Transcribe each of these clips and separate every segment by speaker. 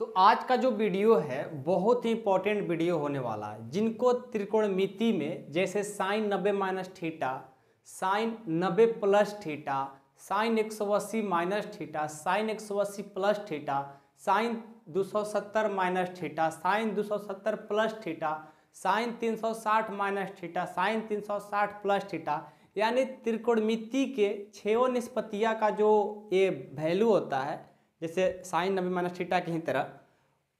Speaker 1: तो आज का जो वीडियो है, बहुत ही इंपॉर्टेंट वीडियो होने वाला है, जिनको त्रिकोणमिति में जैसे साइन नब्बे माइनस थीटा साइन नब्बे प्लस थीटा साइन एक सौ अस्सी माइनस थीटा साइन एक सौ अस्सी प्लस थीटा साइन दो सौ सत्तर माइनस थीटा साइन दो सौ सत्तर प्लस थीटा साइन तीन सौ साठ माइनस थीटा साइन तीन सौ साठ प्लस थीटा यानी त्रिकोणमिति के छो निष्पत्तियाँ का जो ये वैल्यू होता है जैसे साइन नब्बे माइनस थीटा की ही तरह,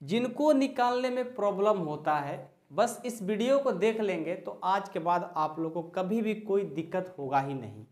Speaker 1: जिनको निकालने में प्रॉब्लम होता है, बस इस वीडियो को देख लेंगे तो आज के बाद आप लोग को कभी भी कोई दिक्कत होगा ही नहीं।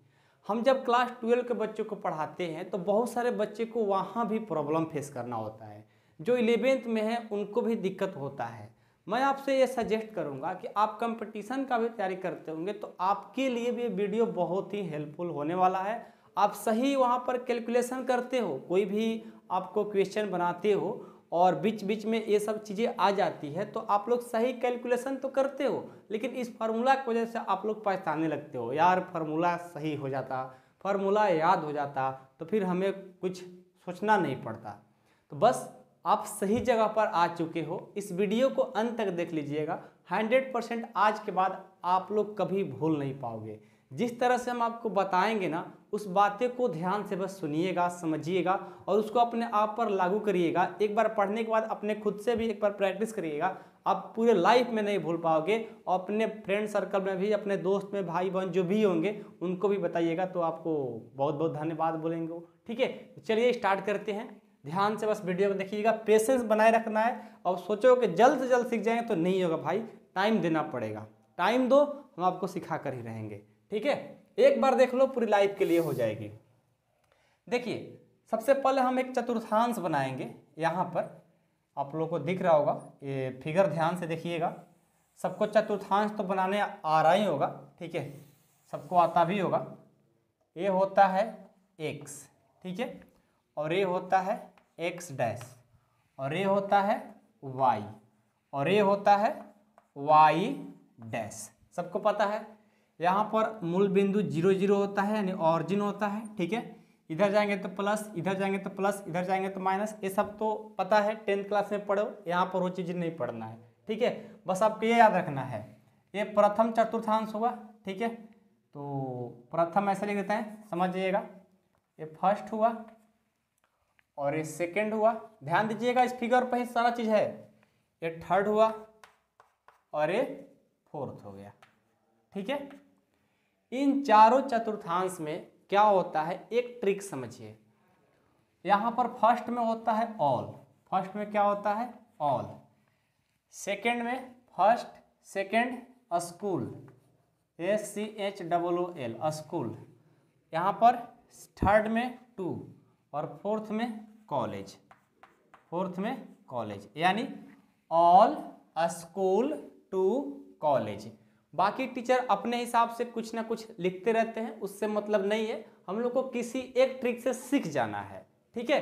Speaker 1: हम जब क्लास ट्वेल्व के बच्चों को पढ़ाते हैं तो बहुत सारे बच्चे को वहाँ भी प्रॉब्लम फेस करना होता है। जो इलेवेंथ में है, उनको भी दिक्कत होता है। मैं आपसे ये सजेस्ट करूँगा कि आप कंपटीशन का भी तैयारी करते होंगे तो आपके लिए भी वीडियो बहुत ही हेल्पफुल होने वाला है। आप सही वहाँ पर कैलकुलेशन करते हो, कोई भी आपको क्वेश्चन बनाते हो और बीच बीच में ये सब चीज़ें आ जाती है तो आप लोग सही कैलकुलेशन तो करते हो, लेकिन इस फार्मूला की वजह से आप लोग पहचानने लगते हो। यार फार्मूला सही हो जाता फार्मूला याद हो जाता तो फिर हमें कुछ सोचना नहीं पड़ता। तो बस, आप सही जगह पर आ चुके हो। इस वीडियो को अंत तक देख लीजिएगा। हंड्रेड परसेंट आज के बाद आप लोग कभी भूल नहीं पाओगे। जिस तरह से हम आपको बताएँगे ना उस बातें को ध्यान से बस सुनिएगा, समझिएगा और उसको अपने आप पर लागू करिएगा। एक बार पढ़ने के बाद अपने खुद से भी एक बार प्रैक्टिस करिएगा। आप पूरे लाइफ में नहीं भूल पाओगे और अपने फ्रेंड सर्कल में भी, अपने दोस्त में भाई बहन जो भी होंगे, उनको भी बताइएगा तो आपको बहुत बहुत धन्यवाद बोलेंगे ठीक है? चलिए स्टार्ट करते हैं। ध्यान से बस वीडियो को देखिएगा। पेशेंस बनाए रखना है। और सोचो कि जल्द से जल्द सीख जाएँगे तो नहीं होगा भाई। टाइम देना पड़ेगा। टाइम दो, हम आपको सिखा कर ही रहेंगे। ठीक है? एक बार देख लो, पूरी लाइफ के लिए हो जाएगी। देखिए, सबसे पहले हम एक चतुर्थांश बनाएँगे। यहाँ पर आप लोगों को दिख रहा होगा, ये फिगर ध्यान से देखिएगा। सबको चतुर्थांश तो बनाने आ रहा ही होगा, ठीक है? सबको आता भी होगा। ये होता है एक्स ठीक है? और ये होता है एक्स डैश और ये होता है वाई और ये होता है वाई डैश सबको पता है? यहाँ पर मूल बिंदु ज़ीरो ज़ीरो होता है, यानी ऑरिजिन होता है, ठीक है? इधर जाएँगे तो प्लस इधर जाएँगे तो प्लस इधर जाएँगे तो माइनस ये सब तो पता है टेंथ क्लास में पढ़ो, यहाँ पर वो चीज़ नहीं पढ़ना है, ठीक है? बस आपको ये याद रखना है, ये प्रथम चतुर्थांश होगा ठीक है? तो प्रथम ऐसे लिख देते हैं समझ जाइएगा ये फ़र्स्ट हुआ, और ये सेकेंड हुआ, ध्यान दीजिएगा, इस फिगर पर ही सारा चीज़ है। ये थर्ड हुआ, और ये फोर्थ हो गया, ठीक है? इन चारों चतुर्थांश में क्या होता है? एक ट्रिक समझिए। यहाँ पर फ़र्स्ट में होता है ऑल। फ़र्स्ट में क्या होता है? ऑल। सेकेंड में first, second, school. S C H double O L school. यहाँ पर थर्ड में टू और फोर्थ में कॉलेज। फोर्थ में कॉलेज। यानी ऑल, स्कूल टू कॉलेज। बाकी टीचर अपने हिसाब से कुछ ना कुछ लिखते रहते हैं, उससे मतलब नहीं है। हम लोग को किसी एक ट्रिक से सीख जाना है, ठीक है?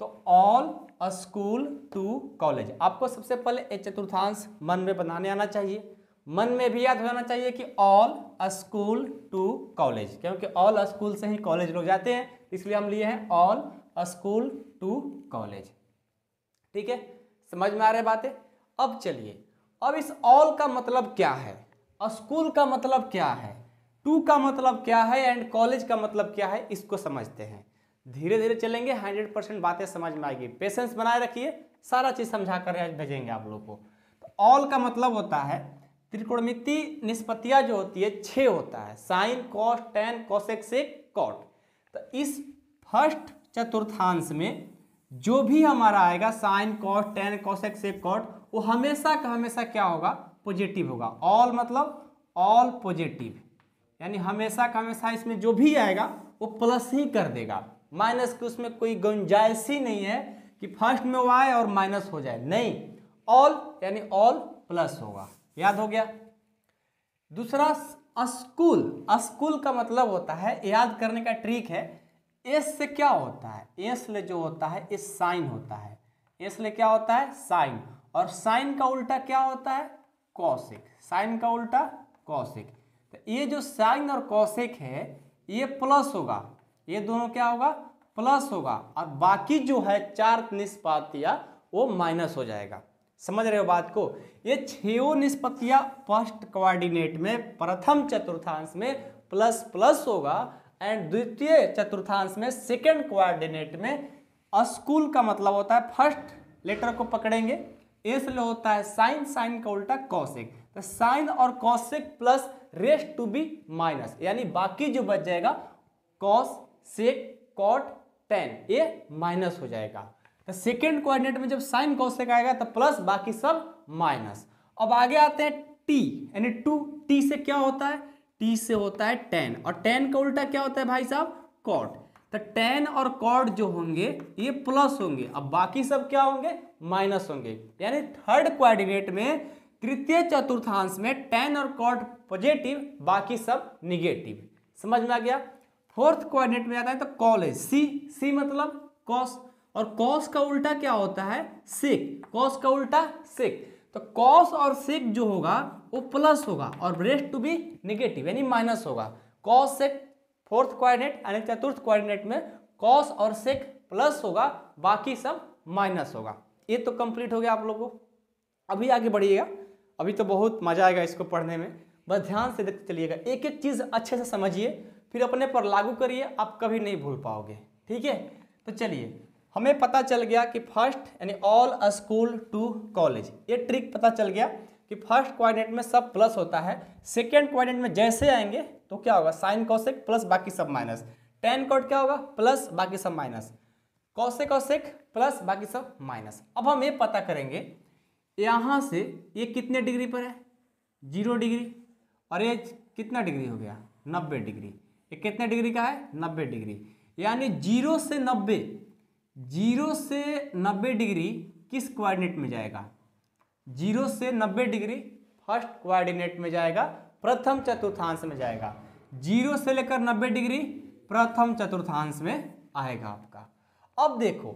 Speaker 1: तो all a school to college आपको सबसे पहले एक चतुर्थांश मन में बनाने आना चाहिए। मन में भी याद हो जाना चाहिए कि all a school to college क्योंकि ऑल अ स्कूल से ही कॉलेज लोग जाते हैं, इसलिए हम लिए हैं all a school to college ठीक है? समझ में आ रहे बातें? अब चलिए, अब इस ऑल का मतलब क्या है? स्कूल का मतलब क्या है? टू का मतलब क्या है एंड कॉलेज का मतलब क्या है, इसको समझते हैं। धीरे धीरे चलेंगे, हंड्रेड परसेंट बातें समझ में आएगी। पेशेंस बनाए रखिए, सारा चीज़ समझा कर भेजेंगे आप लोग को। तो ऑल का मतलब होता है, त्रिकोणमिति निष्पत्तियाँ जो होती है, छः होता है। साइन, कॉस, टेन कॉसेक से कॉट। तो इस फ़र्स्ट चतुर्थांश में जो भी हमारा आएगा, साइन, कॉस, टेन कॉसेक से कॉट, वो हमेशा का हमेशा क्या होगा? पॉजिटिव होगा। ऑल मतलब ऑल पॉजिटिव यानी हमेशा का हमेशा इसमें जो भी आएगा, वो प्लस ही कर देगा। माइनस की उसमें कोई गुंजाइश ही नहीं है कि फ़र्स्ट में वो आए और माइनस हो जाए। नहीं। ऑल यानी ऑल प्लस होगा। याद हो गया? दूसरा स्कूल स्कूल का मतलब होता है, याद करने का ट्रिक है एस से क्या होता है? एस ले जो होता है इस साइन होता है। एस ले क्या होता है? साइन। और साइन का उल्टा क्या होता है? कौशिक साइन का उल्टा कौशिक तो ये जो साइन और कौशिक है, ये प्लस होगा। ये दोनों क्या होगा? प्लस होगा। और बाकी जो है, चार निष्पातिया, वो माइनस हो जाएगा। समझ रहे हो बात को? ये छो निष्पत्तियाँ फ़र्स्ट कोऑर्डिनेट में, प्रथम चतुर्थांश में प्लस प्लस होगा एंड द्वितीय चतुर्थांश में सेकेंड कोऑर्डिनेट में स्कूल का मतलब होता है फ़र्स्ट लेटर को पकड़ेंगे। इसलिए होता है साइन साइन का उल्टा कौशिक तो साइन और cosec plus rest to be minus यानी बाकी जो बच जाएगा कॉस सेक कॉट टेन ये माइनस हो जाएगा। तो सेकेंड कोऑर्डिनेट में जब साइन कौशिक आएगा तो प्लस बाकी सब माइनस अब आगे आते हैं टी यानी टू टी से क्या होता है? टी से होता है टेन और टेन का उल्टा क्या होता है भाई साहब? कॉट तो टेन और कॉड जो होंगे, ये प्लस होंगे। अब बाकी सब क्या होंगे? माइनस होंगे। यानी थर्ड कोऑर्डिनेट में, तृतीय चतुर्थांश में टेन और कॉड पॉजिटिव बाकी सब निगेटिव समझ में आ गया? फोर्थ कोऑर्डिनेट में आता है तो कॉलेज सी सी मतलब कॉस और कॉस का उल्टा क्या होता है? सिक कॉस का उल्टा सिक तो कॉस और सिक जो होगा, वो प्लस होगा और रेस्ट टू बी निगेटिव यानी माइनस होगा। कॉस सेक फोर्थ क्वारिनेट यानी चतुर्थ कोऑर्डिनेट में कॉस और सेक प्लस होगा, बाकी सब माइनस होगा। ये तो कंप्लीट हो गया आप लोगों को। अभी आगे बढ़िएगा। अभी तो बहुत मज़ा आएगा इसको पढ़ने में। बस ध्यान से देखते चलिएगा। एक एक चीज़ अच्छे से समझिए, फिर अपने पर लागू करिए, आप कभी नहीं भूल पाओगे। ठीक है? तो चलिए, हमें पता चल गया कि फ़र्स्ट यानी ऑल स्कूल टू कॉलेज ये ट्रिक पता चल गया कि फ़र्स्ट क्वाड्रेंट में सब प्लस होता है। सेकेंड क्वाड्रेंट में जैसे आएँगे तो क्या होगा? साइन कौशिक प्लस बाकी सब माइनस टेन कॉट क्या होगा? प्लस बाकी सब माइनस कौशिक कौशिक प्लस बाकी सब माइनस अब हम ये पता करेंगे, यहाँ से ये कितने डिग्री पर है? ज़ीरो डिग्री और ये कितना डिग्री हो गया? नब्बे डिग्री ये कितने डिग्री का है? नब्बे डिग्री यानी ज़ीरो से नब्बे ज़ीरो से नब्बे डिग्री किस कोऑर्डिनेट में जाएगा? ज़ीरो से नब्बे डिग्री फ़र्स्ट कोऑर्डिनेट में जाएगा प्रथम चतुर्थांश में जाएगा। ज़ीरो से लेकर नब्बे डिग्री प्रथम चतुर्थांश में आएगा आपका। अब देखो,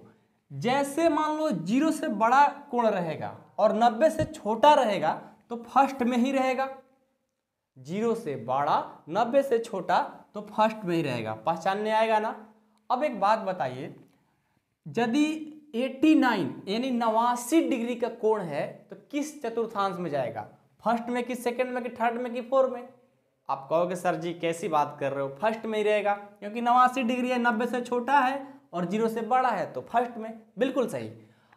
Speaker 1: जैसे मान लो ज़ीरो से बड़ा कोण रहेगा और नब्बे से छोटा रहेगा तो फ़र्स्ट में ही रहेगा। ज़ीरो से बड़ा, नब्बे से छोटा तो फ़र्स्ट में ही रहेगा। पहचानने आएगा ना? अब एक बात बताइए, यदि 89 यानी नवासी डिग्री का कोण है तो किस चतुर्थांश में जाएगा? फ़र्स्ट में कि सेकंड में कि थर्ड में कि फोर में? आप कहोगे, सर जी, कैसी बात कर रहे हो? फ़र्स्ट में ही रहेगा, क्योंकि नवासी डिग्री है, नब्बे से छोटा है और ज़ीरो से बड़ा है तो फ़र्स्ट में, बिल्कुल सही।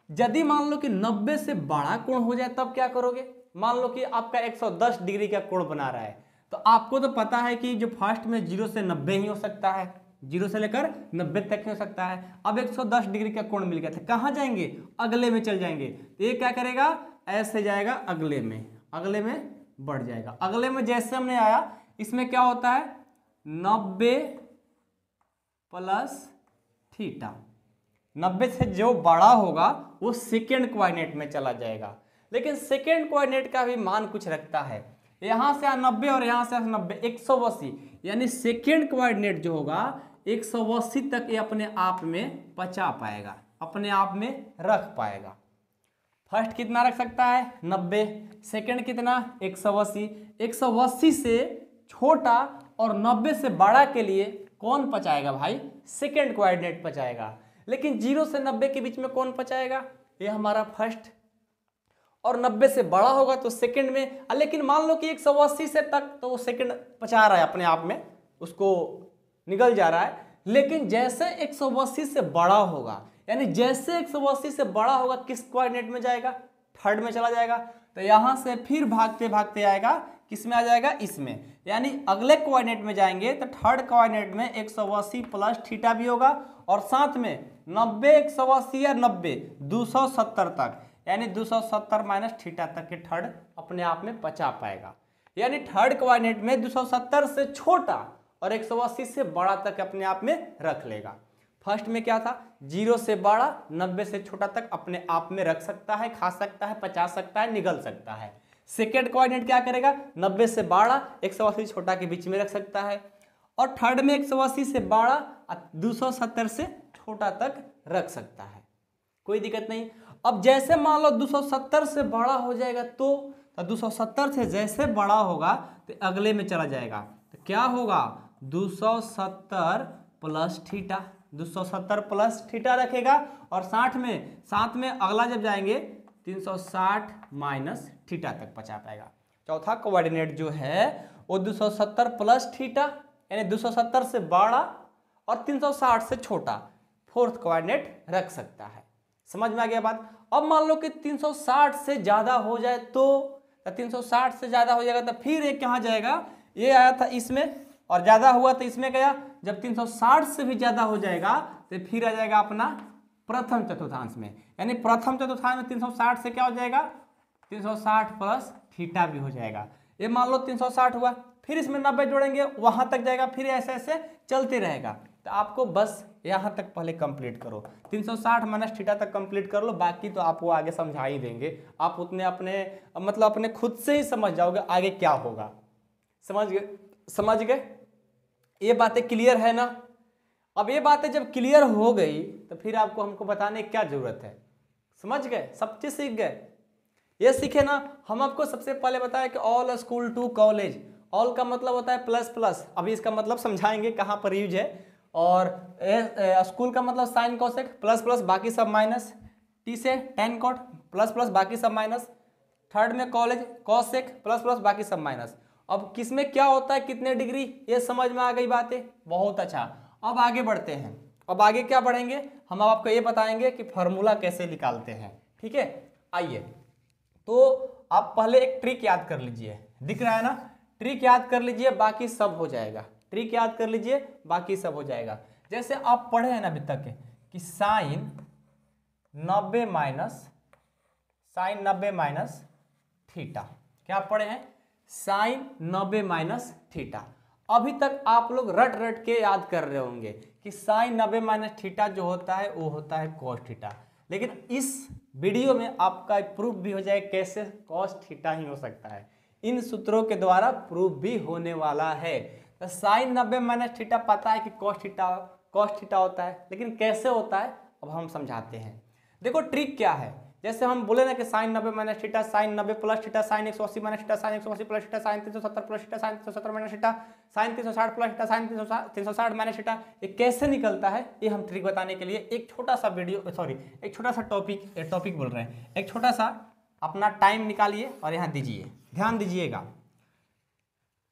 Speaker 1: यदि मान लो कि नब्बे से बड़ा कोण हो जाए, तब क्या करोगे? मान लो कि आपका 110 डिग्री का कोण बना रहा है तो आपको तो पता है कि जो फ़र्स्ट में ज़ीरो से नब्बे ही हो सकता है, ज़ीरो से लेकर नब्बे तक हो सकता है। अब 110 डिग्री का कोण मिल गया था, कहाँ जाएँगे? अगले में चल जाएँगे। तो ये क्या करेगा? ऐसे जाएगा अगले में। अगले में बढ़ जाएगा। अगले में जैसे हमने आया, इसमें क्या होता है? नब्बे प्लस थीटा। नब्बे से जो बड़ा होगा, वो सेकेंड क्वाइनेट में चला जाएगा। लेकिन सेकेंड क्वाइनेट का भी मान कुछ रखता है। यहाँ से नब्बे और यहाँ से नब्बे, एक सौ अस्सी। यानी सेकेंड क्वारिनेट जो होगा, एक सौ अस्सी तक ये अपने आप में पचा पाएगा, अपने आप में रख पाएगा। फ़र्स्ट कितना रख सकता है? नब्बे। सेकेंड कितना? एक सौ अस्सी। एक सौ अस्सी से छोटा और नब्बे से बड़ा के लिए कौन पचाएगा भाई? सेकेंड कोऑर्डिनेट पचाएगा। लेकिन ज़ीरो से नब्बे के बीच में कौन पचाएगा? ये हमारा फ़र्स्ट। और नब्बे से बड़ा होगा तो सेकंड में। लेकिन मान लो कि एक सौ अस्सी से तक तो वो सेकंड पचा रहा है अपने आप में। उसको निकल जा रहा है। लेकिन जैसे 180 से बड़ा होगा यानी जैसे 180 से बड़ा होगा, किस कोऑर्डिनेट में जाएगा? थर्ड में चला जाएगा। तो यहाँ से फिर भागते भागते आएगा किसमें आ जाएगा? इसमें। यानी अगले कोऑर्डिनेट में जाएँगे तो थर्ड कोऑर्डिनेट में 180 प्लस थीटा भी होगा, और साथ में 90 180 या 90 270 तक। यानी 270 माइनस थीटा तक के थर्ड अपने आप में पचा पाएगा। यानी थर्ड कोऑर्डिनेट में 270 से छोटा और 180 से बड़ा तक अपने आप में रख लेगा। फ़र्स्ट में क्या था? ज़ीरो से बड़ा नब्बे से छोटा तक अपने आप में रख सकता है, खा सकता है, पचा सकता है, निगल सकता है। सेकेंड कोऑर्डिनेट क्या करेगा? नब्बे से बड़ा एक सौ अस्सी छोटा के बीच में रख सकता है। और थर्ड में एक सौ अस्सी से बड़ा दो सौ सत्तर से छोटा तक रख सकता है। कोई दिक्कत नहीं। अब जैसे मान लो 270 से बड़ा हो जाएगा तो तो 270 से जैसे बड़ा होगा तो अगले में चला जाएगा। तो क्या होगा? 270 प्लस थीटा 270 प्लस थीटा रखेगा और साठ में साथ में अगला जब जाएँगे 360 माइनस थीटा तक पहुँचा पाएगा। चौथा कोऑर्डिनेट जो है, वो 270 प्लस थीटा, यानी 270 से बड़ा और 360 से छोटा, फोर्थ कोऑर्डिनेट रख सकता है। समझ में आ गया बात? अब मान लो कि 360 से ज़्यादा हो जाए तो 360 से ज़्यादा हो जाएगा तो फिर ये कहाँ जाएगा? ये आया था इसमें, और ज़्यादा हुआ तो इसमें गया जब 360 से भी ज़्यादा हो जाएगा तो फिर आ जाएगा अपना प्रथम चतुर्थांश में। यानी प्रथम चतुर्थांश में 360 से क्या हो जाएगा? 360 प्लस थीटा भी हो जाएगा। ये मान लो 360 हुआ, फिर इसमें नब्बे जोड़ेंगे, वहाँ तक जाएगा, फिर ऐसे ऐसे चलते रहेगा। तो आपको बस यहाँ तक पहले कंप्लीट करो। 360 सौ माइनस थीटा तक कंप्लीट कर लो, बाकी तो आपको आगे समझा ही देंगे। आप उतने अपने मतलब अपने खुद से ही समझ जाओगे आगे क्या होगा। समझ गए? समझ गए? ये बातें क्लियर है ना? अब ये बातें जब क्लियर हो गई तो फिर आपको हमको बताने की क्या ज़रूरत है? समझ गए? सब चीज़ सीख गए? ये सीखे ना, हम आपको सबसे पहले बताया कि all school to college all का मतलब होता है प्लस प्लस अभी इसका मतलब समझाएँगे कहाँ पर यूज़ है। और स्कूल का मतलब साइन कॉसेक प्लस प्लस बाकी सब माइनस टी से टेन कॉट प्लस प्लस बाकी सब माइनस थर्ड में कॉलेज कॉसेक प्लस प्लस बाकी सब माइनस अब किसमें क्या होता है, कितने डिग्री, ये समझ में आ गई बातें? बहुत अच्छा। अब आगे बढ़ते हैं। अब आगे क्या बढ़ेंगे हम आपको ये बताएँगे कि फॉर्मूला कैसे निकालते हैं। ठीक है? आइए। तो आप पहले एक ट्रिक याद कर लीजिए। दिख रहा है ना? ट्रिक याद कर लीजिए, बाकी सब हो जाएगा। ट्रिक याद कर लीजिए, बाकी सब हो जाएगा। जैसे आप पढ़े हैं ना अभी तक कि साइन नब्बे माइनस, साइन नब्बे माइनस थीटा। क्या पढ़े हैं? साइन नब्बे माइनस थीटा। अभी तक आप लोग रट रट के याद कर रहे होंगे कि साइन नब्बे माइनस थीटा जो होता है, वो होता है कॉस थीटा। लेकिन इस वीडियो में आपका प्रूफ भी हो जाए कैसे कॉस थीटा ही हो सकता है। इन सूत्रों के द्वारा प्रूफ भी होने वाला है। तो साइन नब्बे माइनस थीटा पता है कि कॉस थीटा कॉस थीटा होता है, लेकिन कैसे होता है, अब हम समझाते हैं। देखो ट्रिक क्या है। जैसे हम बोले ना कि साइन नब्बे माइनस थीटा, साइन नब्बे प्लस थीटा, साइन एक सौ अस्सी माइनस थीटा, साइन एक सौ अस्सी प्लस थीटा, साइन तीन सौ सत्तर प्लस थीटा, साइन तीन सौ सत्तर माइनस थीटा, साइन तीन सौ साठ प्लस थीटा, साइन तीन सौ तीन सौ साठ माइनस थीटा, ये कैसे निकलता है? ये हम ट्रिक बताने के लिए एक छोटा सा वीडियो सॉरी एक छोटा सा टॉपिक टॉपिक बोल रहे हैं। एक छोटा सा अपना टाइम निकालिए और यहाँ दीजिए। ध्यान दीजिएगा।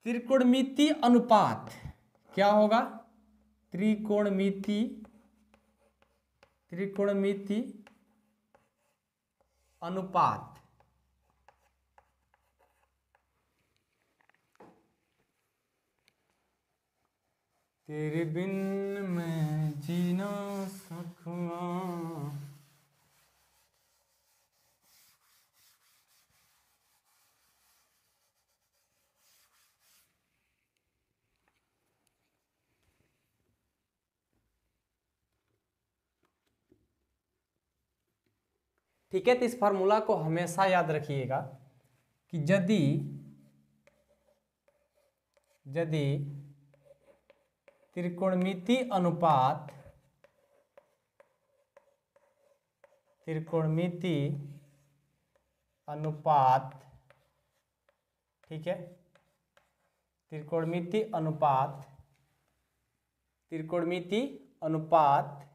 Speaker 1: त्रिकोणमिति अनुपात क्या होगा? त्रिकोणमिति त्रिकोणमिति अनुपात। तेरे बिन मैं जीना सकूँगा ठीक है तो इस फार्मूला को हमेशा याद रखिएगा कि यदि यदि त्रिकोणमिति अनुपात त्रिकोणमिति अनुपात, ठीक है, त्रिकोणमिति अनुपात त्रिकोणमिति अनुपात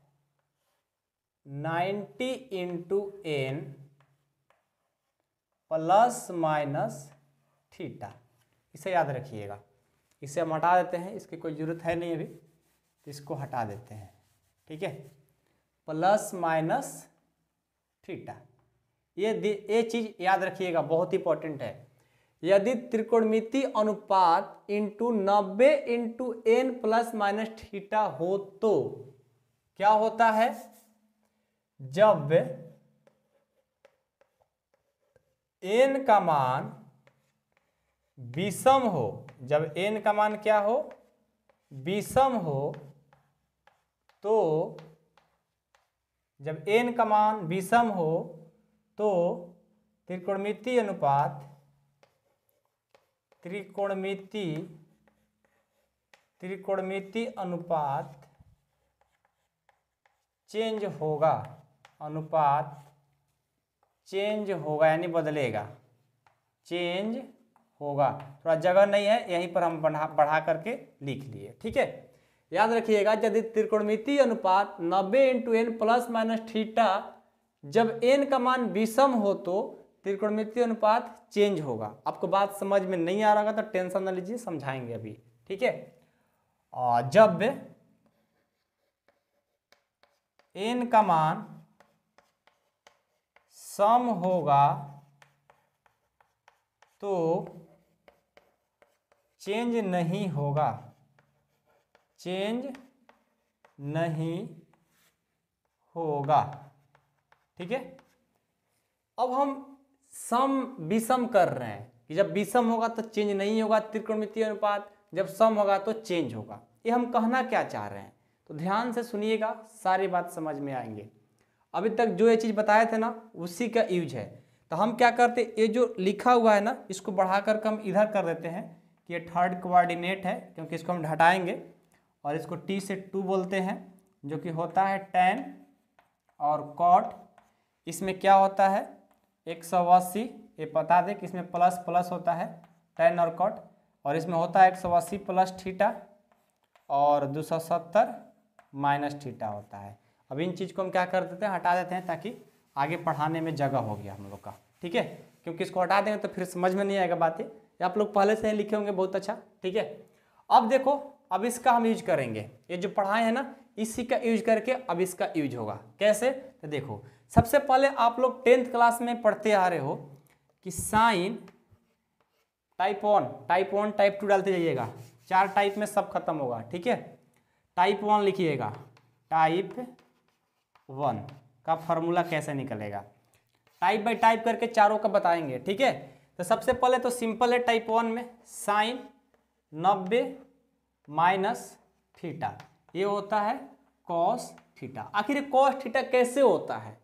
Speaker 1: 90 into n plus minus theta इसे याद रखिएगा। इसे हम हटा देते हैं, इसकी कोई ज़रूरत है नहीं अभी तो इसको हटा देते हैं। ठीक है? प्लस माइनस थीटा ये ये चीज़ याद रखिएगा, बहुत इंपॉर्टेंट है। यदि त्रिकोणमिति अनुपात इंटू नब्बे into n plus minus theta हो तो क्या होता है? जब एन का मान विषम हो, जब एन का मान क्या हो? विषम हो तो जब एन का मान विषम हो तो त्रिकोणमिति अनुपात, त्रिकोणमिति त्रिकोणमिति अनुपात चेंज होगा। अनुपात चेंज होगा यानी बदलेगा। चेंज होगा। थोड़ा जगह नहीं है, यहीं पर हम बढ़ा बढ़ा करके लिख लिए, ठीक है? याद रखिएगा, यदि त्रिकोणमिति अनुपात 90 into n plus minus theta जब एन का मान विषम हो तो त्रिकोणमिति अनुपात चेंज होगा। आपको बात समझ में नहीं आ रहा तो टेंशन ना लीजिए, समझाएँगे अभी, ठीक है? और जब एन का मान सम होगा तो चेंज नहीं होगा। चेंज नहीं होगा। ठीक है? अब हम सम, विषम कर रहे हैं कि जब विषम होगा तो चेंज नहीं होगा, त्रिकोणमितीय अनुपात। जब सम होगा तो चेंज होगा। ये हम कहना क्या चाह रहे हैं? तो ध्यान से सुनिएगा, सारी बात समझ में आएँगे। अभी तक जो ये चीज़ बताए थे ना, उसी का यूज़ है। तो हम क्या करते, ये जो लिखा हुआ है ना, इसको बढ़ा कर हम इधर कर देते हैं कि ये थर्ड कोऑर्डिनेट है, क्योंकि इसको हम हटाएँगे और इसको टी से टू बोलते हैं, जो कि होता है टेन और कॉट इसमें क्या होता है, एक सौ अस्सी, ये बता दें कि इसमें प्लस प्लस होता है टेन और कॉट और इसमें होता है एक सौ अस्सी प्लस ठीटा और दो सौ सत्तर माइनस ठीटा होता है। अब इन चीज़ को हम क्या कर देते हैं? हटा देते हैं ताकि आगे पढ़ाने में जगह हो गया हम लोग का। ठीक है? क्योंकि इसको हटा देंगे तो फिर समझ में नहीं आएगा बातें। आप लोग पहले से ही लिखे होंगे बहुत अच्छा। ठीक है? अब देखो, अब इसका हम यूज़ करेंगे। ये जो पढ़ाए हैं ना, इसी का यूज़ करके अब इसका यूज़ होगा। कैसे? तो देखो, सबसे पहले आप लोग टेंथ क्लास में पढ़ते आ रहे हो कि sine type one type one type two डालते जाइएगा। चार टाइप में सब खत्म होगा। ठीक है? टाइप वन लिखिएगा। टाइप वन, का फॉर्मूला कैसे निकलेगा? टाइप बाई टाइप करके चारों का बताएँगे, ठीक है? तो सबसे पहले तो सिंपल है टाइप वन में साइन नब्बे माइनस थीटा ये होता है कॉस थीटा आखिर कॉस थीटा कैसे होता है?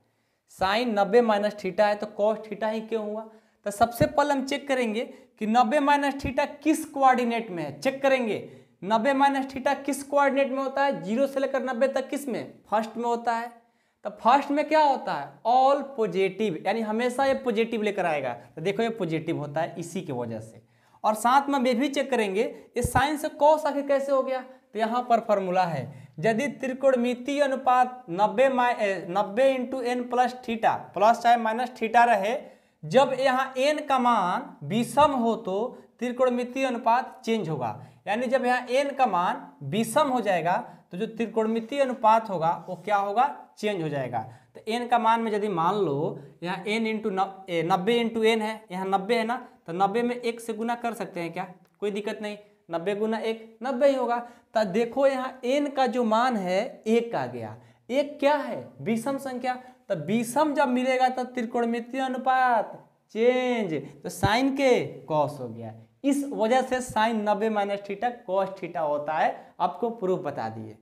Speaker 1: साइन नब्बे माइनस थीटा है तो कॉस थीटा ही क्यों हुआ? तो सबसे पहले हम चेक करेंगे कि नब्बे माइनस थीटा किस कोऑर्डिनेट में है। चेक करेंगे, नब्बे माइनस थीटा किस कोऑर्डिनेट में होता है? ज़ीरो से लेकर नब्बे तक किसमें? फ़र्स्ट में होता है। तो फ़र्स्ट में क्या होता है? ऑल पॉजिटिव यानी हमेशा ये पॉजिटिव लेकर आएगा। तो देखो ये पॉजिटिव होता है इसी की वजह से। और साथ में वे भी चेक करेंगे, ये साइन से कॉस आखिर कैसे हो गया? तो यहाँ पर फॉर्मूला है। यदि त्रिकोणमितीय अनुपात नब्बे माइ नब्बे into n plus theta plus चाहे माइनस थीटा रहे, जब यहाँ एन का मान विषम हो तो त्रिकोणमितीय अनुपात चेंज होगा। यानी जब यहाँ एन का मान विषम हो जाएगा तो जो त्रिकोणमितीय अनुपात होगा, वो क्या होगा? चेंज हो जाएगा। तो एन का मान में यदि मान लो, यहाँ एन इंटू नब्बे इंटू एन है, यहाँ नब्बे है ना तो नब्बे में एक से गुना कर सकते हैं क्या? कोई दिक्कत नहीं। नब्बे गुना एक, नब्बे ही होगा। तो देखो यहाँ एन का जो मान है, एक आ गया। एक क्या है? विषम संख्या। तो विषम जब मिलेगा तो त्रिकोणमितीय अनुपात, चेंज। तो साइन के कॉस हो गया। इस वजह से साइन नब्बे माइनस थीटा कॉस थीटा होता है। आपको प्रूफ बता दिए।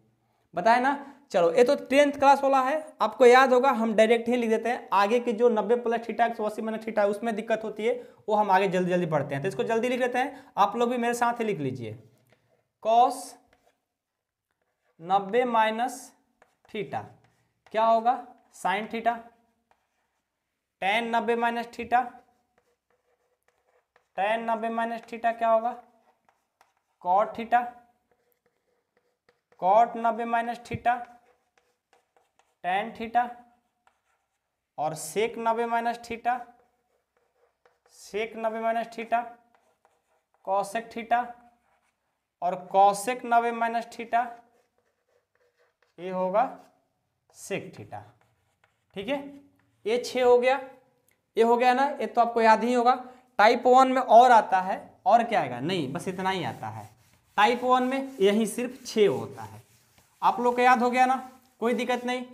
Speaker 1: बताए ना? चलो, ये तो टेंथ क्लास वाला है। आपको याद होगा, हम डायरेक्ट ही लिख देते हैं, आगे के जो नब्बे प्लस थीटा, एक सौ अस्सी माइनस थीटा उसमें दिक्कत होती है, वो हम आगे जल्दी जल्दी पढ़ते हैं। तो इसको जल्दी लिख लेते हैं। आप लोग भी मेरे साथ ही लिख लीजिए। कॉस नब्बे माइनस थीटा, क्या होगा? Sine theta. टेन नब्बे माइनस थीटा टेन नब्बे माइनस थीटा क्या होगा? कॉट थीटा कॉट नब्बे माइनस थीटा टेन थीटा और सेक नब्बे माइनस थीटा सेक नब्बे माइनस थीटा कौशिक थीटा और कौशिक नब्बे माइनस थीटा ये होगा सेक थीटा ठीक है? ये छः हो गया। ये हो गया ना? ये तो आपको याद ही होगा। टाइप वन में और आता है, और क्या आएगा? नहीं, बस इतना ही आता है। टाइप वन में यही सिर्फ़ छः होता है। आप लोग को याद हो गया ना? कोई दिक्कत नहीं।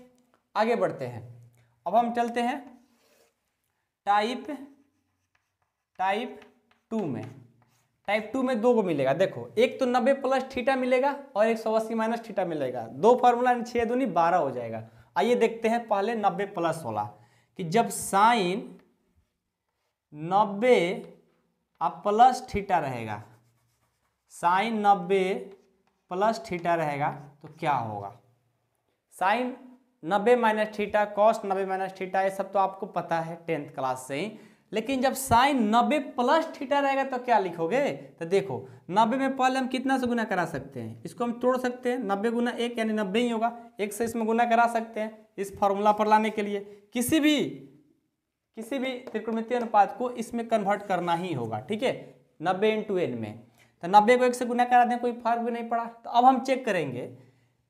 Speaker 1: आगे बढ़ते हैं। अब हम चलते हैं। टाइप टाइप टू में। टाइप टू में दो को मिलेगा। देखो, एक तो नब्बे प्लस थीटा मिलेगा और एक सौ अस्सी माइनस थीटा मिलेगा। दो फार्मूला छः दूनी बारह हो जाएगा। आइए देखते हैं पहले नब्बे प्लस वाला कि जब साइन नब्बे अब प्लस थीटा रहेगा। साइन नब्बे प्लस थीटा रहेगा तो क्या होगा? साइन नब्बे माइनस थीटा कॉस्ट नब्बे माइनस थीटा, ये सब तो आपको पता है टेंथ क्लास से ही। लेकिन जब साइन नब्बे प्लस थीटा रहेगा तो क्या लिखोगे? तो देखो, नब्बे में पहले हम कितना से गुना करा सकते हैं? इसको हम तोड़ सकते हैं। नब्बे गुना एक यानी नब्बे ही होगा। एक से इसमें गुना करा सकते हैं इस फॉर्मूला पर लाने के लिए। किसी भी किसी भी त्रिकोणमितीय अनुपात को इसमें कन्वर्ट करना ही होगा, ठीक है? नब्बे इंटू एन में। तो नब्बे को एक से गुना करा दें, कोई फ़र्क भी नहीं पड़ा। तो अब हम चेक करेंगे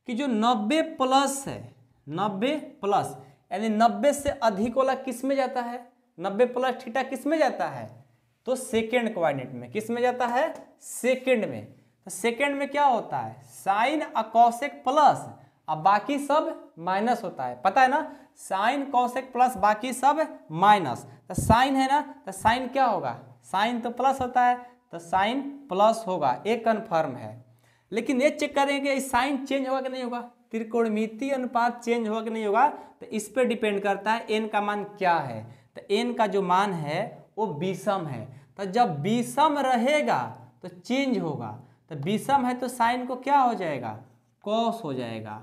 Speaker 1: कि जो नब्बे प्लस है, नब्बे प्लस यानी नब्बे से अधिक वाला किसमें जाता है? नब्बे प्लस थीटा किसमें जाता है? तो सेकेंड कोऑर्डिनेट में। किसमें जाता है? सेकेंड में। तो सेकेंड में क्या होता है? साइन अकॉसेक प्लस अब बाकी सब माइनस होता है। पता है ना? साइन कौशिक प्लस बाकी सब माइनस तो साइन है ना तो साइन क्या होगा? साइन तो प्लस होता है तो साइन प्लस होगा। ये कन्फर्म है। लेकिन ये चेक करेंगे साइन चेंज होगा कि नहीं होगा? त्रिकोणमिति अनुपात चेंज होगा कि नहीं होगा? तो इस पर डिपेंड करता है एन का मान क्या है? तो एन का जो मान है, वो बीसम है। तो जब बीसम रहेगा तो चेंज होगा। तो बीसम है तो साइन को क्या हो जाएगा? कॉस हो जाएगा।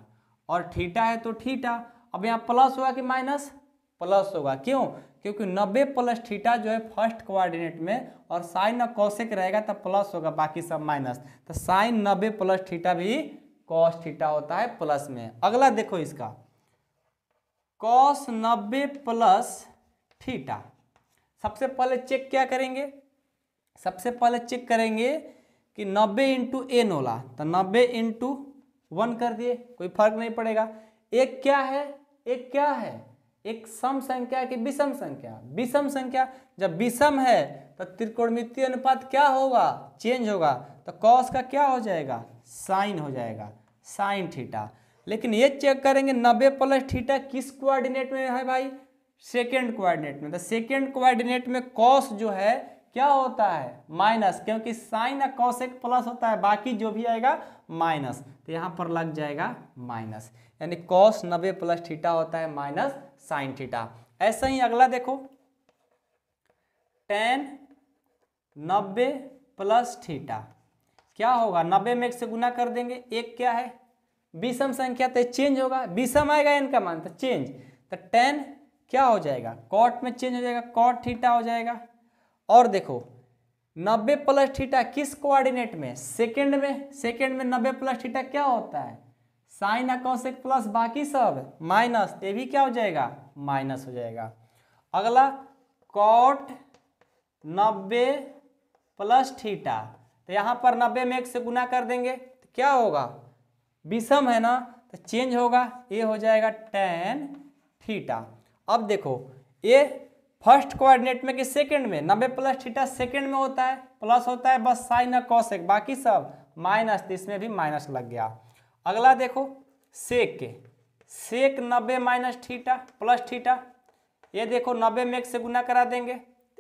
Speaker 1: और थीटा है तो थीटा। अब यहाँ प्लस होगा कि माइनस प्लस होगा। क्यों? क्योंकि 90 प्लस थीटा जो है फ़र्स्ट कोऑर्डिनेट में और साइन और कौशिक रहेगा तो प्लस होगा, बाकी सब माइनस तो साइन 90 प्लस थीटा भी कॉस थीटा होता है प्लस में। अगला देखो इसका। कॉस 90 प्लस थीटा सबसे पहले चेक क्या करेंगे? सबसे पहले चेक करेंगे कि 90 इंटू एन होला तो 90 इंटू वन कर दिए, कोई फ़र्क नहीं पड़ेगा। एक क्या है? एक क्या है? एक सम संख्या की विषम संख्या? विषम संख्या जब विषम है तो त्रिकोणमितीय अनुपात क्या होगा? चेंज होगा। तो कॉस का क्या हो जाएगा? साइन हो जाएगा। Sine theta. लेकिन ये चेक करेंगे, नब्बे प्लस थीटा किस कोऑर्डिनेट में है भाई? सेकेंड कोऑर्डिनेट में। तो सेकेंड कोऑर्डिनेट में कॉस जो है, क्या होता है? माइनस क्योंकि साइन या कॉस एक प्लस होता है, बाकी जो भी आएगा माइनस तो यहाँ पर लग जाएगा माइनस यानी कॉस नब्बे प्लस थीटा होता है माइनस साइन थीटा ऐसा ही अगला देखो। टेन नब्बे प्लस थीटा क्या होगा? नब्बे में एक से गुना कर देंगे। एक क्या है? विषम संख्या तो चेंज होगा। विषम आएगा इनका मान तो चेंज तो टेन क्या हो जाएगा? कॉट में चेंज हो जाएगा। कॉट थीटा हो जाएगा। और देखो, नब्बे प्लस थीटा किस कोऑर्डिनेट में? सेकंड में। सेकंड में नब्बे प्लस थीटा क्या होता है? साइन अकोसेक प्लस बाकी सब, माइनस, ये भी क्या हो जाएगा? माइनस हो जाएगा। अगला कॉट नब्बे प्लस थीटा। तो यहाँ पर नब्बे में एक से गुना कर देंगे तो क्या होगा? विषम है ना? तो चेंज होगा, ये हो जाएगा टेन थीटा। अब देखो, ये फ़र्स्ट कोऑर्डिनेट में कि सेकंड में? नब्बे प्लस थीटा सेकंड में होता है, प्लस होता है, बस साइन कॉसेक बाकी सब, माइनस तो इसमें भी माइनस लग गया। अगला देखो सेक सेक नब्बे माइनस थीटा प्लस थीटा, ये देखो नब्बे में एक से गुना करा देंगे।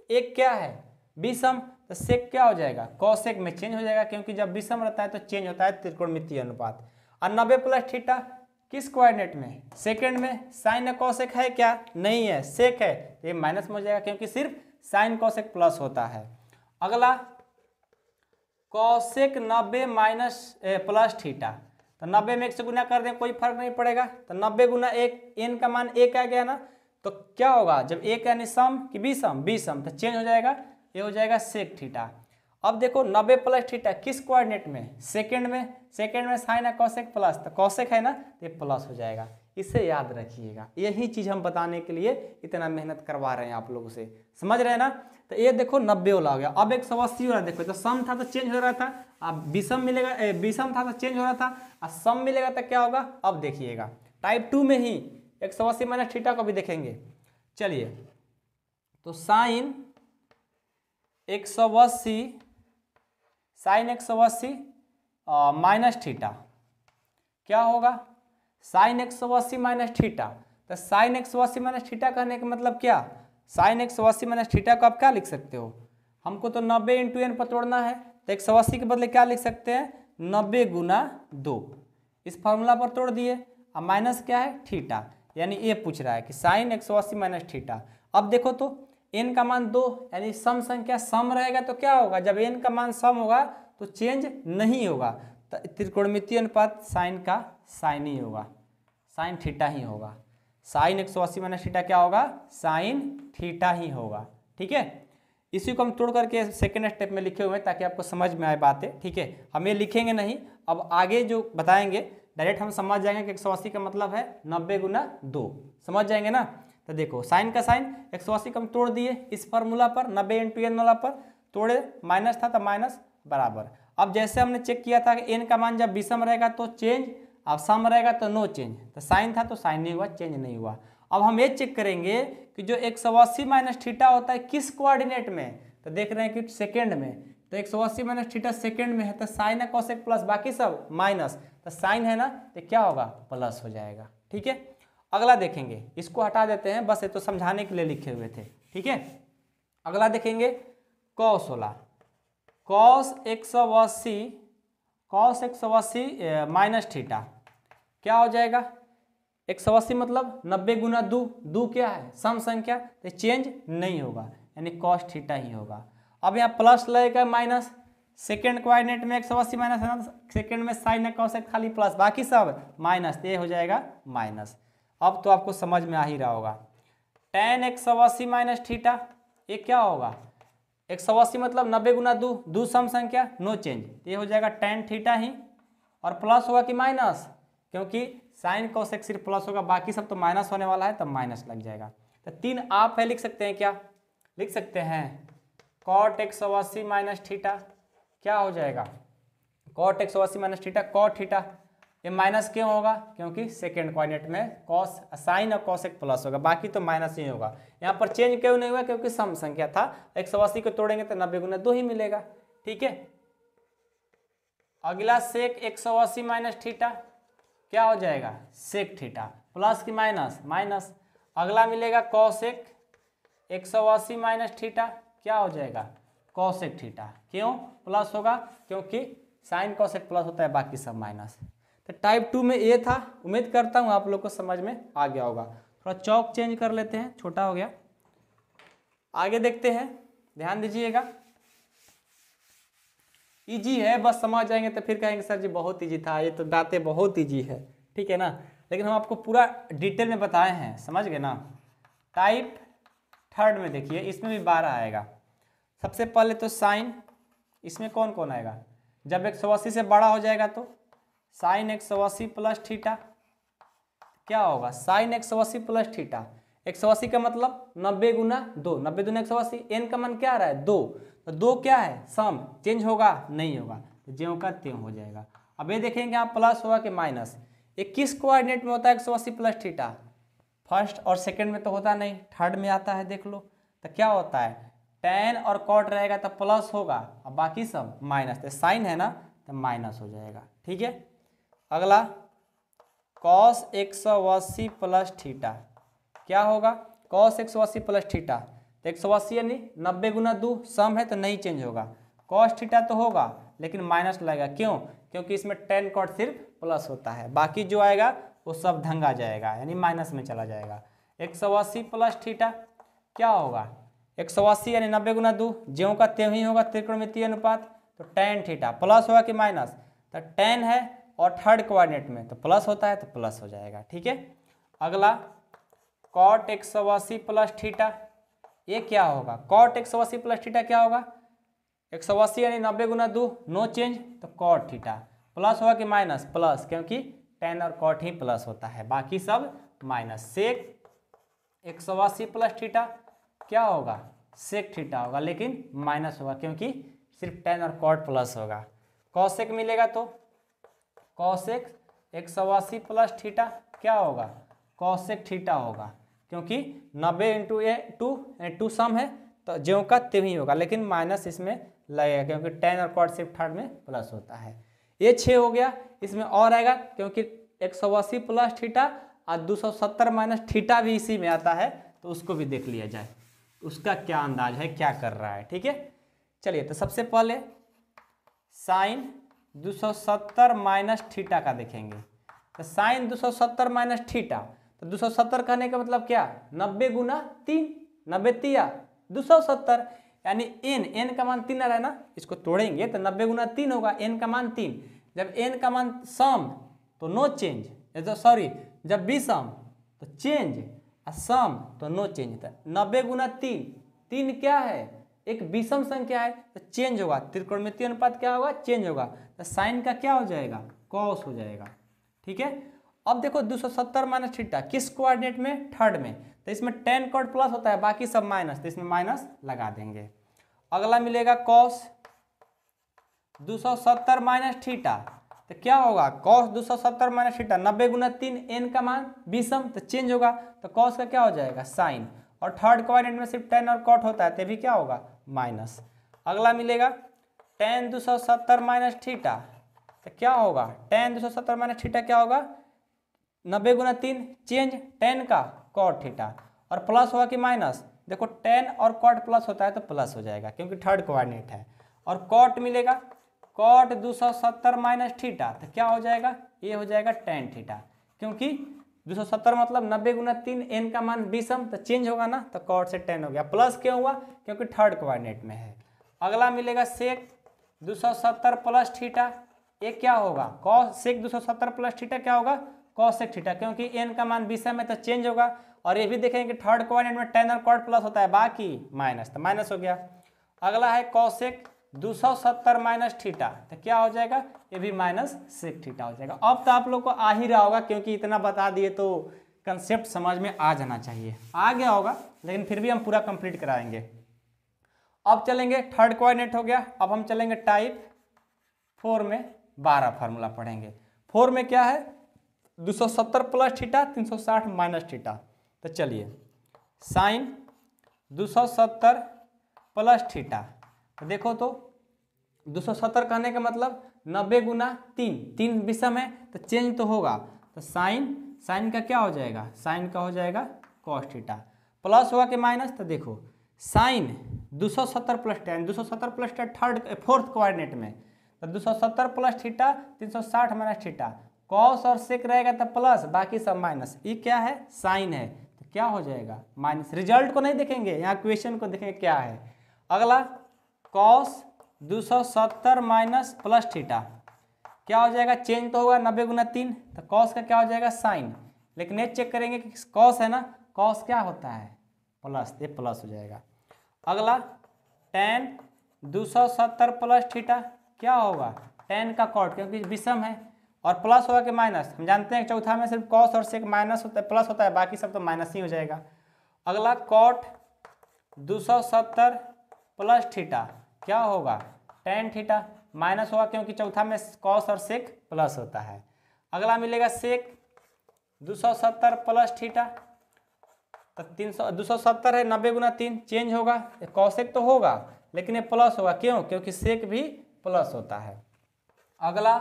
Speaker 1: एक क्या है? विषम। तो सेक क्या हो जाएगा? कौशेक में चेंज हो जाएगा, क्योंकि जब विषम रहता है तो चेंज होता है त्रिकोणमितीय अनुपात। और नब्बे प्लस थीटा किस कोऑर्डिनेट में? सेकेंड में। साइन कौशिक है क्या? नहीं है। सेक है। तो ये माइनस में हो जाएगा, क्योंकि सिर्फ़ साइन कौशिक प्लस होता है। अगला कौशिक नब्बे माइनस प्लस थीटा। तो नब्बे में एक से गुना कर दें, कोई फ़र्क नहीं पड़ेगा। तो नब्बे गुना एक एन का मान एक आ गया ना तो क्या होगा? जब एक यानी सम, कि बी सम? बी सम तो चेंज हो जाएगा। ये हो जाएगा सेक थीटा अब देखो, नब्बे प्लस थीटा किस कोऑर्डिनेट में? सेकंड में। सेकंड में साइन है कौशिक प्लस तो कौशिक है ना तो ये प्लस हो जाएगा। इसे याद रखिएगा। यही चीज़ हम बताने के लिए इतना मेहनत करवा रहे हैं आप लोगों से। समझ रहे हैं ना? तो ये देखो, नब्बे वाला हो गया। अब एक सौ अस्सी वाला देखो तो सम था तो चेंज हो रहा था। अब विषम मिलेगा विषम था तो चेंज हो रहा था और सम मिलेगा तो क्या होगा? अब देखिएगा। टाइप टू में ही एक सौ अस्सी माइनस थीटा को भी देखेंगे। चलिए तो साइन एक सौ अस्सी साइन एक सौ अस्सी माइनस थीटा क्या होगा? साइन एक सौ अस्सी माइनस थीटा तो साइन एक सौ अस्सी माइनस थीटा कहने का मतलब क्या? साइन एक सौ अस्सी माइनस थीटा को आप क्या लिख सकते हो? हमको तो नब्बे इंटू एन पर तोड़ना है। तो एक सौ अस्सी के बदले क्या लिख सकते हैं? नब्बे गुना दो। इस फॉर्मूला पर तोड़ दिए। अब माइनस क्या है? थीटा। यानी ये पूछ रहा है कि साइन एक सौ अस्सी माइनस थीटा। अब देखो तो एन का मान दो, यानी सम संख्या सम रहेगा तो क्या होगा? जब एन का मान सम होगा तो चेंज नहीं होगा। तो त्रिकोणमितीय अनुपात साइन का साइन ही होगा। साइन थीटा ही होगा। साइन एक सौ अस्सी माइनस थीटा क्या होगा? साइन थीटा ही होगा। ठीक है? इसी को हम तोड़ करके सेकेंड स्टेप में लिखे हुए हैं ताकि आपको समझ में आए बातें, ठीक है? हम ये लिखेंगे नहीं, अब आगे जो बताएँगे डायरेक्ट हम समझ जाएँगे कि एक सौ अस्सी का मतलब है नब्बे गुना दो। समझ जाएँगे ना? तो देखो, साइन का साइन, एक सौ अस्सी को हम तोड़ दिए इस फार्मूला पर, नब्बे इंटू एन वाला पर, तोड़े माइनस था तो माइनस बराबर। अब जैसे हमने चेक किया था कि एन का मान जब विषम रहेगा तो चेंज अब सम रहेगा तो नो चेंज तो साइन था तो साइन नहीं हुआ चेंज नहीं हुआ। अब हम ये चेक करेंगे कि जो एक सौ अस्सी माइनस थीटा होता है किस कोऑर्डिनेट में? तो देख रहे हैं कि सेकेंड में। तो एक सौ अस्सी माइनस थीटा सेकेंड में है तो साइन है कॉसेक प्लस बाकी सब माइनस तो साइन है ना तो क्या होगा? प्लस हो जाएगा। ठीक है? अगला देखेंगे। इसको हटा देते हैं, बस ये तो समझाने के लिए लिखे हुए थे। ठीक है? अगला देखेंगे। कॉस वाला कॉस एक सौ अस्सी कॉस एक सौ अस्सी माइनस थीटा क्या हो जाएगा? एक सौ अस्सी मतलब नब्बे गुना दो दो क्या है? सम संख्या तो चेंज नहीं होगा, यानी कॉस थीटा ही होगा। अब यहाँ प्लस लगेगा माइनस सेकेंड कोऑर्डिनेट में एक सौ अस्सी माइनस है सेकेंड में साइन है कॉस खाली प्लस बाकी सब माइनस ये हो जाएगा माइनस अब तो आपको समझ में आ ही रहा होगा। टेन एक सौ अस्सी माइनस थीटा ये क्या होगा? एक सौ अस्सी मतलब नब्बे गुना दो दो सम संख्या नो चेंज ये हो जाएगा टेन थीटा ही, और प्लस होगा कि माइनस क्योंकि साइन कॉसेक सिर्फ़ प्लस होगा, बाकी सब तो माइनस होने वाला है, तब माइनस लग जाएगा। तो तीन आप है, लिख सकते हैं क्या? लिख सकते हैं कॉट एक सौ अस्सी माइनस थीटा क्या हो जाएगा? कॉट एक सौ अस्सी माइनस थीटा कॉट थीटा ये माइनस क्यों होगा? क्योंकि सेकेंड क्वाइनेट में कॉस साइन और कॉस एक प्लस होगा, बाकी तो माइनस ही होगा। यहाँ पर चेंज क्यों नहीं हुआ? क्योंकि सम संख्या था एक सौ अस्सी को तोड़ेंगे तो नब्बे गुना दो ही मिलेगा, ठीक है? अगला सेक एक सौ अस्सी माइनस थीटा क्या हो जाएगा? सेक थीटा प्लस की माइनस माइनस अगला मिलेगा कॉसेक एक सौ अस्सी माइनस थीटा क्या हो जाएगा? कॉसेक थीटा क्यों? प्लस होगा क्योंकि साइन कॉसेक प्लस होता है, बाकी सब माइनस तो टाइप टू में ये था। उम्मीद करता हूँ आप लोग को समझ में आ गया होगा। थोड़ा चौक चेंज कर लेते हैं, छोटा हो गया। आगे देखते हैं। ध्यान दीजिएगा। इजी है, बस समझ जाएँगे तो फिर कहेंगे, सर जी, बहुत इजी था, ये तो बातें बहुत इजी है। ठीक है ना? लेकिन हम आपको पूरा डिटेल में बताए हैं, समझ गए ना? टाइप थर्ड में देखिए, इसमें भी बारह आएगा। सबसे पहले तो साइन, इसमें कौन कौन आएगा? जब एक सौ अस्सी से बड़ा हो जाएगा तो? साइन एक सौ अस्सी प्लस थीटा क्या होगा? साइन एक सौ अस्सी प्लस थीटा एक सौ अस्सी का मतलब नब्बे गुना दो। नब्बे गुना एक सौ अस्सी एन का मन क्या आ रहा है? दो। तो दो क्या है? सम। चेंज होगा, नहीं होगा। तो ज्यों का त्यों हो जाएगा। अब ये देखेंगे आप प्लस होगा कि माइनस। ये किस कोऑर्डिनेट में होता है? एक सौ अस्सी प्लस थीटा। फ़र्स्ट और सेकंड में तो होता नहीं। थर्ड में आता है, देख लो। तो क्या होता है? टेन और कॉट रहेगा तो प्लस होगा। और बाकी सब माइनस। तो साइन है ना तो माइनस हो जाएगा। ठीक है? अगला। कॉस एक सौ अस्सी प्लस थीटा। क्या होगा? कॉस एक सौ अस्सी प्लस थीटा। तो एक सौ अस्सी यानी नब्बे गुना दो सम है तो नहीं चेंज होगा। कॉस थीटा तो होगा, लेकिन माइनस लगेगा। क्यों? क्योंकि इसमें टेन कॉट सिर्फ़ प्लस होता है। बाकी जो आएगा, वो सब ढंगा जाएगा, यानी माइनस में चला जाएगा। एक सौ अस्सी प्लस थीटा क्या होगा? एक सौ अस्सी यानी नब्बे गुना दो, ज्यों का त्यों ही होगा त्रिकोणमितीय अनुपात। तो टेन थीटा प्लस होगा कि माइनस तो टेन है और थर्ड कोऑर्डिनेट में तो प्लस होता है तो प्लस हो जाएगा, ठीक है? अगला कॉट एक सौ अस्सी प्लस थीटा ये क्या होगा? कॉट एक सौ अस्सी प्लस थीटा क्या होगा? एक सौ अस्सी यानी नब्बे गुना दो नो चेंज तो कॉट थीटा प्लस होगा कि माइनस प्लस क्योंकि टेन और कॉट ही प्लस होता है। बाकी सब माइनस सेक एक सौ अस्सी प्लस थीटा क्या होगा? सेक थीटा होगा, लेकिन माइनस होगा, क्योंकि सिर्फ़ टेन और कॉट प्लस होगा। कौशिक मिलेगा तो? कौशिक एक सौ अस्सी प्लस थीटा क्या होगा? कौशिक थीटा होगा। क्योंकि नब्बे इंटू ए टू टू सम है तो ज्यों का त्यों ही होगा, लेकिन माइनस इसमें लगेगा, क्योंकि टेन और कॉट सिर्फ़ थर्ड में प्लस होता है। ये छः हो गया, इसमें और आएगा, क्योंकि एक सौ अस्सी प्लस थीटा और दो सौ सत्तर माइनस थीटा भी इसी में आता है तो उसको भी देख लिया जाए। उसका क्या अंदाज है, क्या कर रहा है, ठीक है? चलिए तो सबसे पहले साइन दो सौ सत्तर माइनस थीटा का देखेंगे। तो साइन दो सौ सत्तर माइनस थीटा तो दो सौ सत्तर कहने का मतलब क्या नब्बे गुना तीन, नब्बे तिया। दो सौ सत्तर, यानी एन एन का मान तीन आ रहा है ना इसको तोड़ेंगे तो नब्बे गुना तीन होगा एन का मान तीन। जब एन का मान सम तो नो चेंज सॉरी जब बी सम तो चेंज सम तो नो चेंज था नब्बे गुना तीन तीन क्या है? एक विषम संख्या है तो चेंज होगा। त्रिकोणमितीय अनुपात क्या होगा? चेंज होगा। तो साइन का क्या हो जाएगा? कॉस हो जाएगा। ठीक है? अब देखो 270 सत्तर माइनस थीटा, किस कोऑर्डिनेट में? थर्ड में। तो इसमें टेन कॉट प्लस होता है, बाकी सब माइनस तो इसमें माइनस लगा देंगे। अगला मिलेगा कॉस 270 सत्तर माइनस थीटा तो क्या होगा? कॉस 270 सत्तर माइनस थीटा, नब्बे गुना तीन एन का मान बीसम तो चेंज होगा। तो कॉस का क्या हो जाएगा? साइन और थर्ड कोऑर्डिनेट में सिर्फ़ टेन और कॉट होता है तभी क्या होगा? माइनस अगला मिलेगा टेन दो सौ सत्तर माइनस थीटा तो क्या होगा? टेन दो सौ सत्तर माइनस थीटा क्या होगा? नब्बे गुना तीन चेंज टेन का कॉट थीटा और प्लस होगा कि माइनस देखो टेन और कॉट प्लस होता है तो प्लस हो जाएगा, क्योंकि थर्ड कोऑर्डिनेट है। और कॉट मिलेगा कॉट दो सौ सत्तर माइनस थीटा तो क्या हो जाएगा? ये हो जाएगा टेन थीटा क्योंकि दो सौ सत्तर मतलब नब्बे गुना तीन एन का मान बीसम तो चेंज होगा ना तो कॉट से टेन हो गया। प्लस क्यों हुआ? क्योंकि थर्ड कोऑर्डिनेट में है। अगला मिलेगा सेक दो सौ सत्तर प्लस थीटा ये क्या होगा? कॉस सेक दो सौ सत्तर प्लस थीटा क्या होगा? कॉस सेक थीटा क्योंकि एन का मान बीसम है तो चेंज होगा, और ये भी देखेंगे कि थर्ड कोऑर्डिनेट में टेन और कॉट प्लस होता है, बाकी माइनस तो माइनस हो गया। अगला है कॉसेक दो सौ सत्तर माइनस थीटा तो क्या हो जाएगा? ये भी माइनस सेक थीटा हो जाएगा। अब तो आप लोग को आ ही रहा होगा, क्योंकि इतना बता दिए तो कंसेप्ट समझ में आ जाना चाहिए। आ गया होगा, लेकिन फिर भी हम पूरा कंप्लीट कराएँगे। अब चलेंगे थर्ड कोऑर्डिनेट हो गया। अब हम चलेंगे टाइप फोर में बारह फार्मूला पढ़ेंगे। फोर में क्या है? 270 प्लस थीटा 360 माइनस थीटा। तो चलिए, साइन 270 प्लस थीटा। तो देखो तो 270 कहने का मतलब नब्बे गुना तीन। तीन विषम है तो चेंज तो होगा। तो साइन साइन का क्या हो जाएगा? साइन का हो जाएगा कॉस थीटा। प्लस हुआ कि माइनस? तो देखो, sine 270 plus tan 270 plus tan third fourth coordinate में। तो 270 plus theta 360 minus theta. Cos और सेक रहेगा तो प्लस बाकी सब माइनस ये क्या है? साइन है. तो क्या हो जाएगा? माइनस रिज़ल्ट को नहीं देखेंगे. यहाँ क्वेश्चन को देखेंगे क्या है? अगला कॉस 270 माइनस प्लस थीटा क्या हो जाएगा? चेंज तो होगा नब्बे गुना तीन. तो कॉस का क्या हो जाएगा? साइन लेकिन ये चेक करेंगे कि कॉस है ना? कॉस क्या होता है? प्लस ये प्लस हो जाएगा. अगला टेन 270 प्लस थीटा क्या होगा? टेन का कॉट क्योंकि विषम है. और प्लस होगा कि माइनस। हम जानते हैं चौथा में सिर्फ़ कॉस और सेक माइनस होता है, प्लस होता है, बाकी सब तो माइनस ही हो जाएगा। अगला कॉट 270 प्लस थीटा क्या होगा? टेन थीटा माइनस होगा क्योंकि चौथा में कॉस और सेक प्लस होता है। अगला मिलेगा सेक 270 प्लस थीटा तो तीन सौ, दो सौ सत्तर है, नब्बे गुना तीन चेंज होगा। कौशिक तो होगा, लेकिन ये प्लस होगा। क्यों? क्योंकि सेक भी प्लस होता है। अगला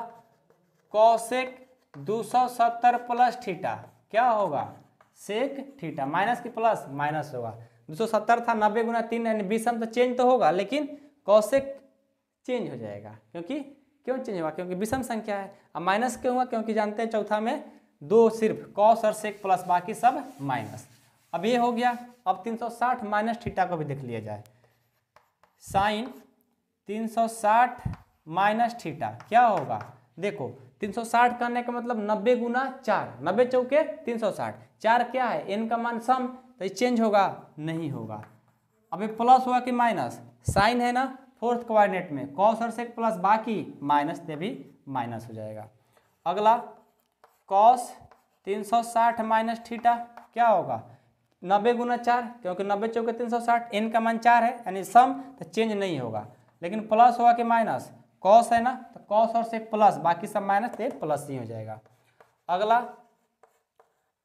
Speaker 1: कौशिक दो सौ सत्तर प्लस थीटा क्या होगा? सेक थीटा माइनस की प्लस माइनस होगा। दो सौ सत्तर था, नब्बे गुना तीन यानी बीस तो चेंज तो होगा, लेकिन कौशिक चेंज हो जाएगा। क्योंकि, क्यों चेंज हुआ क्योंकि विषम संख्या है। अब माइनस क्यों हुआ? क्योंकि जानते हैं चौथा में दो सिर्फ़ कॉस और सेक प्लस बाकी सब माइनस अब ये हो गया, अब 360 माइनस थीटा को भी देख लिया जाए। साइन 360 माइनस थीटा क्या होगा? देखो 360 करने का मतलब 90 गुना चार। नब्बे चौके 360 चार क्या है? एन का मान सम तो चेंज होगा, नहीं होगा। अभी प्लस हुआ कि माइनस साइन है ना फोर्थ कोऑर्डिनेट में। कॉस और सेक प्लस बाकी माइनस दे भी माइनस हो जाएगा। अगला कॉस 360 माइनस थीटा क्या होगा? नब्बे गुना चार, क्योंकि नब्बे चौके तीन सौ साठ एन का मान चार है, यानी सम तो चेंज नहीं होगा। लेकिन प्लस हुआ कि माइनस कॉस है ना तो कॉस और सेक प्लस बाकी सब माइनस तो प्लस ही हो जाएगा। अगला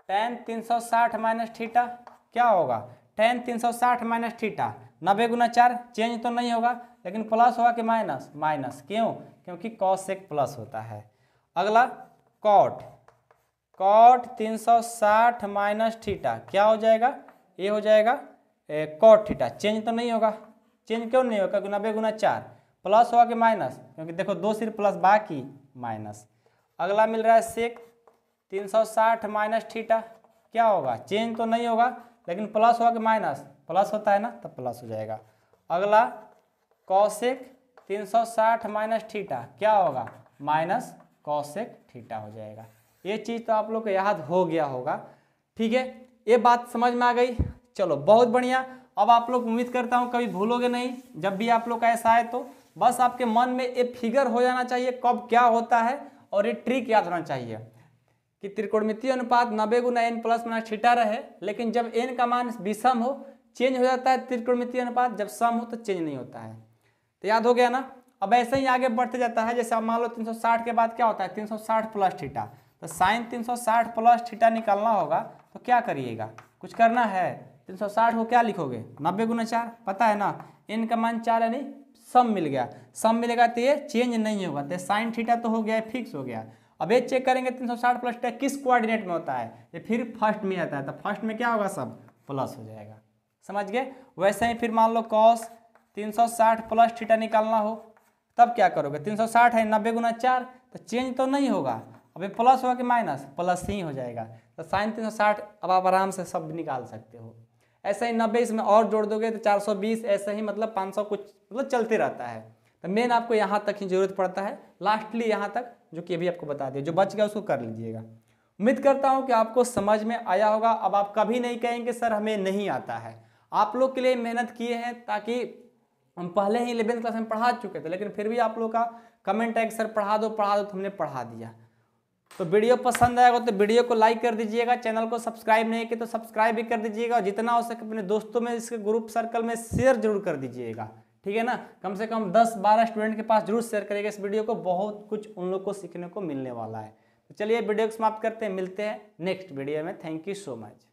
Speaker 1: टेन तीन सौ साठ माइनस थीटा क्या होगा? टेन तीन सौ साठ माइनस थीटा नब्बे गुना चार चेंज तो नहीं होगा, लेकिन प्लस होगा कि माइनस माइनस क्यों? क्योंकि कॉस से प्लस होता है। अगला कॉट कॉट 360 माइनस थीटा क्या हो जाएगा? ये हो जाएगा कॉट थीटा चेंज तो नहीं होगा। चेंज क्यों नहीं होगा? नब्बे गुना चार। प्लस होगा कि माइनस? क्योंकि देखो, दो सिर्फ़ प्लस, बाकी माइनस। अगला मिल रहा है सेक 360 माइनस थीटा। क्या होगा? चेंज तो नहीं होगा, लेकिन प्लस होगा माइनस? प्लस होता है ना तो प्लस हो जाएगा। अगला कौशिक 360 माइनस थीटा। क्या होगा? माइनस कौशिक थीटा हो जाएगा। ये चीज़ तो आप लोग को याद हो गया होगा। ठीक है, ये बात समझ में आ गई। चलो, बहुत बढ़िया। अब आप लोग उम्मीद करता हूँ कभी भूलोगे नहीं। जब भी आप लोग का ऐसा है तो बस आपके मन में एक फिगर हो जाना चाहिए कब क्या होता है और ये ट्रिक याद होना चाहिए कि त्रिकोणमितीय अनुपात नब्बे गुना एन प्लस माइनस थीटा रहे, लेकिन जब एन का मान विषम हो, चेंज हो जाता है त्रिकोणमितीय अनुपात, जब सम हो तो चेंज नहीं होता है। तो याद हो गया ना? अब ऐसे ही आगे बढ़ते जाता है, जैसे आप मान लो 360 के बाद क्या होता है? 360 प्लस थीटा। तो साइन 360 प्लस थीटा निकालना होगा तो क्या करिएगा? कुछ करना है। 360 को क्या लिखोगे? नब्बे गुना चार, पता है ना? एन का मान चार यानी सम मिल गया। सम मिलेगा तो ये चेंज नहीं होगा। तो साइन थीटा तो हो गया फिक्स हो गया। अब ये चेक करेंगे 360 प्लस थीटा किस कोऑर्डिनेट में होता है? ये फिर फ़र्स्ट में आता है। तो फ़र्स्ट में क्या होगा सब? प्लस हो जाएगा। समझ गए? वैसे ही फिर मान लो कॉस 360 प्लस थीटा निकालना हो, तब क्या करोगे? 360 है नब्बे गुना चार तो चेंज तो नहीं होगा। अभी प्लस होगा कि माइनस प्लस ही हो जाएगा। तो साइन 360 अब आप आराम से सब निकाल सकते हो। ऐसे ही नब्बे इसमें और जोड़ दोगे तो 420 ऐसे ही मतलब 500 कुछ मतलब चलते रहता है। तो मेन आपको यहाँ तक ही ज़रूरत पड़ता है। लास्टली यहाँ तक, जो कि अभी आपको बता दिया, जो बच गया उसको कर लीजिएगा। उम्मीद करता हूँ कि आपको समझ में आया होगा। अब आप कभी नहीं कहेंगे, सर, हमें नहीं आता है। आप लोग के लिए मेहनत किए हैं ताकि हम पहले ही इलेवेंथ क्लास में पढ़ा चुके थे, लेकिन फिर भी आप लोग का कमेंट है कि सर, पढ़ा दो पढ़ा दो तो हमने पढ़ा दिया। तो वीडियो पसंद आएगा तो वीडियो को लाइक कर दीजिएगा, चैनल को सब्सक्राइब नहीं किया तो सब्सक्राइब भी कर दीजिएगा और जितना हो सके अपने दोस्तों में इसके ग्रुप सर्कल में शेयर ज़रूर कर दीजिएगा। ठीक है ना? कम से कम 10-12 स्टूडेंट के पास ज़रूर शेयर करिएगा इस वीडियो को, बहुत कुछ उन लोग को सीखने को मिलने वाला है। तो चलिए वीडियो को समाप्त करते हैं, मिलते हैं नेक्स्ट वीडियो में। Thank you so much